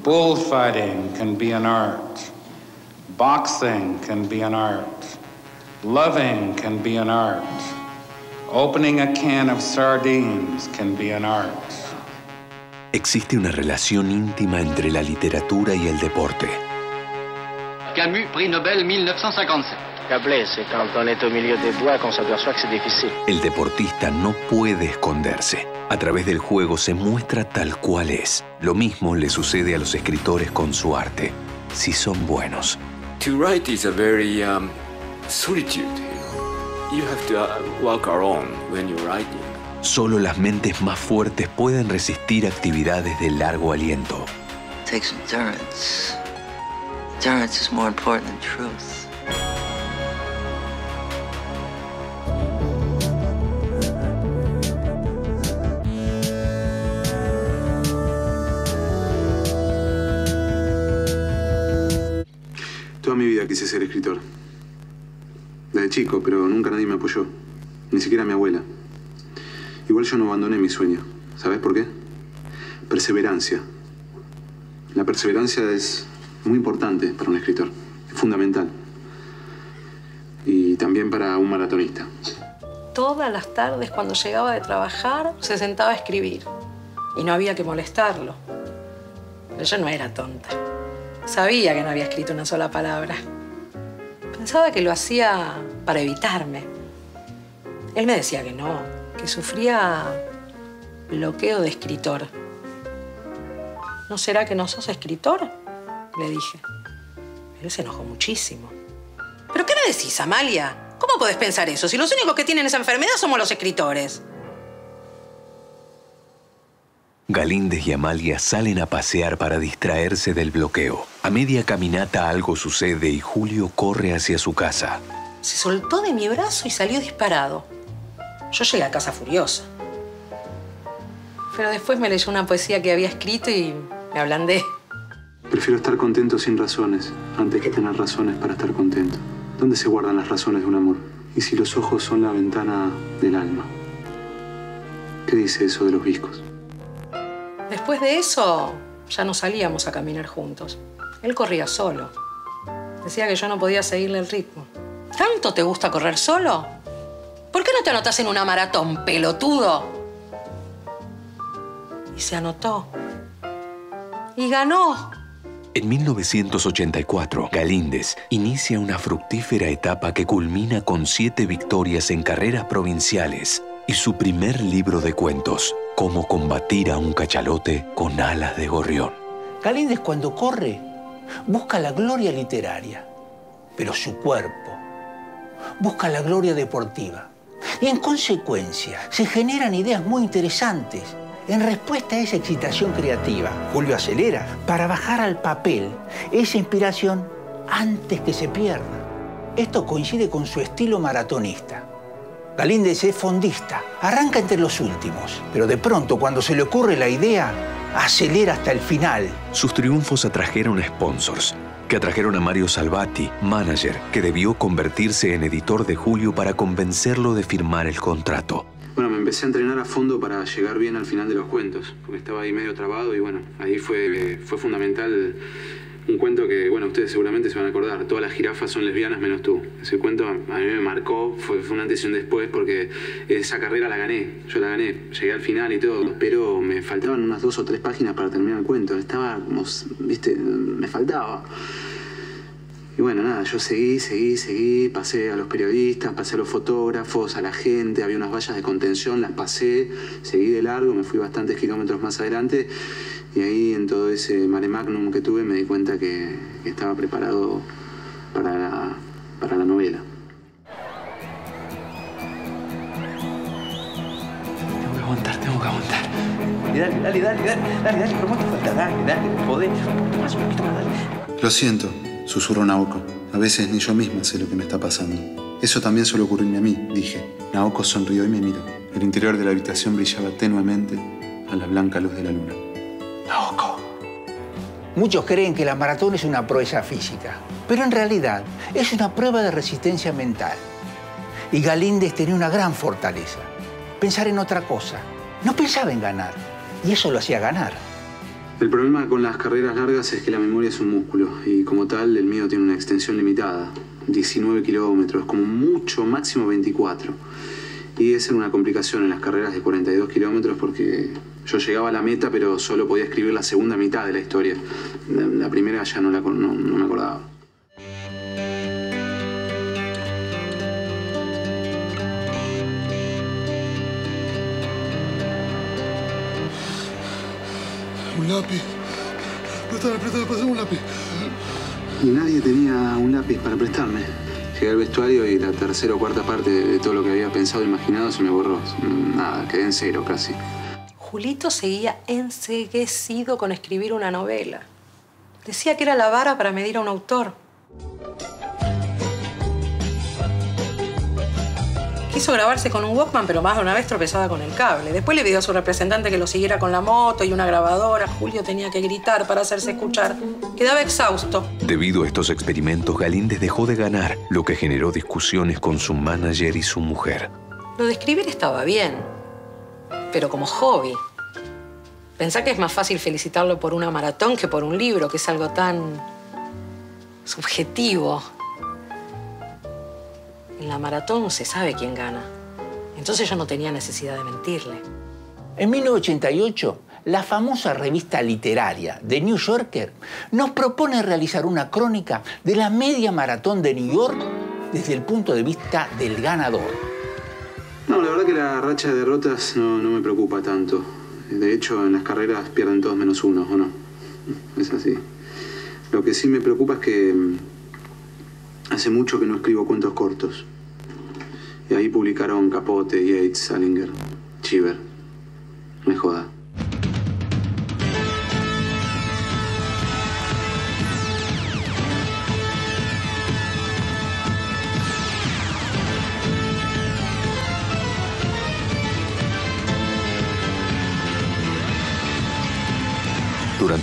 Bullfighting can be an art. Boxing can be an art. Loving can be an art. Opening a can of sardines can be an art. Existe una relación íntima entre la literatura y el deporte. Camus, prix Nobel 1957. Gablé, c'est quand on est au milieu des bois qu'on s'aperçoit que c'est difficile. El deportista no puede esconderse. A través del juego se muestra tal cual es. Lo mismo le sucede a los escritores con su arte, si son buenos. To write is a very um, solitude. You, know? you have to uh, walk alone when you're writing. Solo las mentes más fuertes pueden resistir actividades de largo aliento. It takes endurance. Endurance is more important than truth. Quise ser escritor. Desde chico, pero nunca nadie me apoyó. Ni siquiera mi abuela. Igual yo no abandoné mi sueño. ¿Sabes por qué? Perseverancia. La perseverancia es muy importante para un escritor. Es fundamental. Y también para un maratonista. Todas las tardes cuando llegaba de trabajar se sentaba a escribir. Y no había que molestarlo. Pero yo no era tonta. Sabía que no había escrito una sola palabra. Pensaba que lo hacía para evitarme. Él me decía que no, que sufría bloqueo de escritor. ¿No será que no sos escritor? Le dije. Él se enojó muchísimo. ¿Pero qué me decís, Amalia? ¿Cómo podés pensar eso si los únicos que tienen esa enfermedad somos los escritores? Galíndez y Amalia salen a pasear para distraerse del bloqueo. A media caminata algo sucede y Julio corre hacia su casa. Se soltó de mi brazo y salió disparado. Yo llegué a casa furiosa. Pero después me leyó una poesía que había escrito y me ablandé. Prefiero estar contento sin razones antes que tener razones para estar contento. ¿Dónde se guardan las razones de un amor? ¿Y si los ojos son la ventana del alma? ¿Qué dice eso de los viscos? Después de eso, ya no salíamos a caminar juntos. Él corría solo. Decía que yo no podía seguirle el ritmo. ¿Tanto te gusta correr solo? ¿Por qué no te anotas en una maratón, pelotudo? Y se anotó. Y ganó. En 1984, Galíndez inicia una fructífera etapa que culmina con siete victorias en carreras provinciales y su primer libro de cuentos, Cómo combatir a un cachalote con alas de gorrión. Galíndez cuando corre busca la gloria literaria, pero su cuerpo busca la gloria deportiva. Y en consecuencia se generan ideas muy interesantes en respuesta a esa excitación creativa. Julio acelera para bajar al papel esa inspiración antes que se pierda. Esto coincide con su estilo maratonista. Galíndez es fondista, arranca entre los últimos, pero de pronto cuando se le ocurre la idea, acelera hasta el final. Sus triunfos atrajeron sponsors, que atrajeron a Mario Salvati, manager, que debió convertirse en editor de Julio para convencerlo de firmar el contrato. Bueno, me empecé a entrenar a fondo para llegar bien al final de los cuentos, porque estaba ahí medio trabado y bueno, ahí fue, fue fundamental un cuento que, bueno, ustedes seguramente se van a acordar. Todas las jirafas son lesbianas menos tú. Ese cuento a mí me marcó, fue, fue un antes y un después porque esa carrera la gané. Yo la gané, llegué al final y todo. Pero me faltaban unas dos o tres páginas para terminar el cuento. Estaba como, viste, me faltaba. Y bueno, nada, yo seguí, seguí, seguí, pasé a los periodistas, pasé a los fotógrafos, a la gente, había unas vallas de contención, las pasé, seguí de largo, me fui bastantes kilómetros más adelante y ahí en todo ese mare magnum que tuve me di cuenta que, que estaba preparado para la, para la novela. Tengo que aguantar, tengo que aguantar. Dale, dale, dale, dale, dale, dale, pero ¿cuánto falta? Dale, dale, podés. Más, un poquito más, dale. Lo siento, susurró Naoko. A veces ni yo misma sé lo que me está pasando. Eso también suele ocurrirme a mí, dije. Naoko sonrió y me miró. El interior de la habitación brillaba tenuemente a la blanca luz de la luna. Muchos creen que la maratón es una proeza física, pero en realidad es una prueba de resistencia mental. Y Galíndez tenía una gran fortaleza. Pensar en otra cosa. No pensaba en ganar. Y eso lo hacía ganar. El problema con las carreras largas es que la memoria es un músculo y como tal el mío tiene una extensión limitada, 19 kilómetros, como mucho, máximo 24. Y esa era una complicación en las carreras de 42 kilómetros porque yo llegaba a la meta pero solo podía escribir la segunda mitad de la historia. La, primera ya no, la, no me acordaba. Un lápiz. Préstame, préstame, pásame un lápiz. Y nadie tenía un lápiz para prestarme. Llegué al vestuario y la tercera o cuarta parte de todo lo que había pensado e imaginado se me borró. Nada, quedé en cero casi. Julito seguía enseguecido con escribir una novela. Decía que era la vara para medir a un autor. Quiso grabarse con un Walkman, pero más de una vez tropezaba con el cable. Después le pidió a su representante que lo siguiera con la moto y una grabadora. Julio tenía que gritar para hacerse escuchar. Quedaba exhausto. Debido a estos experimentos, Galíndez dejó de ganar, lo que generó discusiones con su manager y su mujer. Lo de escribir estaba bien, pero como hobby. Pensá que es más fácil felicitarlo por una maratón que por un libro, que es algo tan subjetivo. En la maratón se sabe quién gana. Entonces yo no tenía necesidad de mentirle. En 1988, la famosa revista literaria The New Yorker nos propone realizar una crónica de la media maratón de New York desde el punto de vista del ganador. Verdad que la racha de derrotas no, no me preocupa tanto. De hecho, en las carreras pierden todos menos uno, ¿o no? Es así. Lo que sí me preocupa es que mm, hace mucho que no escribo cuentos cortos. Y ahí publicaron Capote, Yates, Salinger, Chiver. Me joda.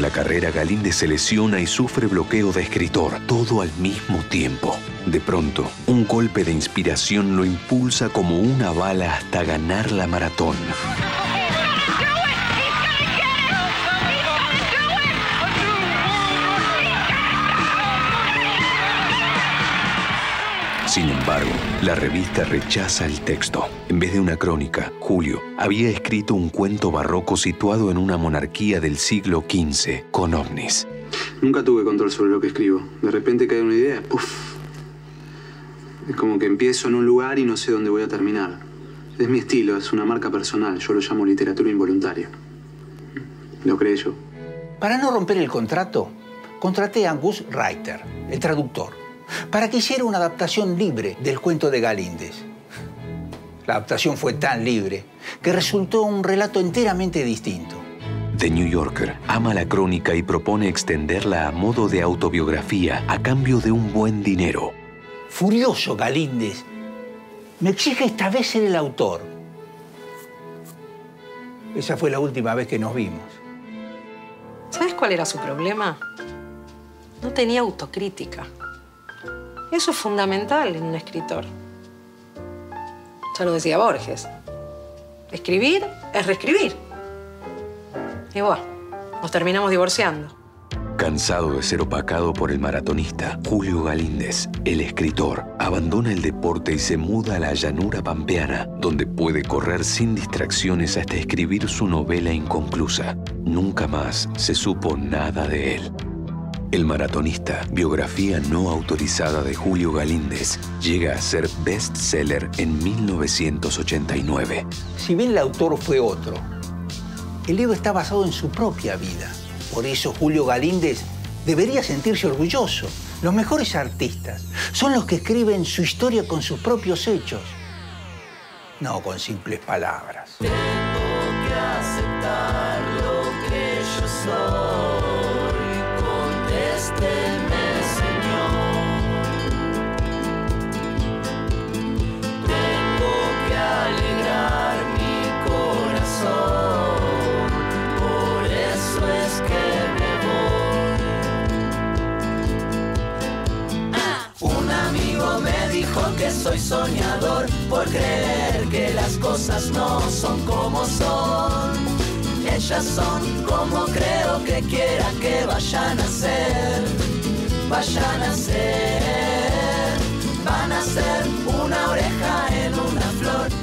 La carrera, Galíndez se lesiona y sufre bloqueo de escritor, todo al mismo tiempo. De pronto, un golpe de inspiración lo impulsa como una bala hasta ganar la maratón. Sin embargo, la revista rechaza el texto. En vez de una crónica, Julio había escrito un cuento barroco situado en una monarquía del siglo XV, con ovnis. Nunca tuve control sobre lo que escribo. De repente cae una idea, ¡puf! Es como que empiezo en un lugar y no sé dónde voy a terminar. Es mi estilo, es una marca personal. Yo lo llamo literatura involuntaria. Lo creé yo. Para no romper el contrato, contraté a Angus Reiter, el traductor, para que hiciera una adaptación libre del cuento de Galíndez. La adaptación fue tan libre que resultó un relato enteramente distinto. The New Yorker ama la crónica y propone extenderla a modo de autobiografía a cambio de un buen dinero. Furioso Galíndez me exige esta vez ser el autor. Esa fue la última vez que nos vimos. ¿Sabes cuál era su problema? No tenía autocrítica. Eso es fundamental en un escritor. Ya lo decía Borges. Escribir es reescribir. Y bueno, nos terminamos divorciando. Cansado de ser opacado por el maratonista, Julio Galíndez, el escritor, abandona el deporte y se muda a la llanura pampeana, donde puede correr sin distracciones hasta escribir su novela inconclusa. Nunca más se supo nada de él. El maratonista, biografía no autorizada de Julio Galíndez, llega a ser bestseller en 1989. Si bien el autor fue otro, el libro está basado en su propia vida. Por eso Julio Galíndez debería sentirse orgulloso. Los mejores artistas son los que escriben su historia con sus propios hechos, no con simples palabras. Soy soñador por creer que las cosas no son como son ellas son como creo que quiera que vayan a ser, vayan a ser, van a ser una oreja en una flor.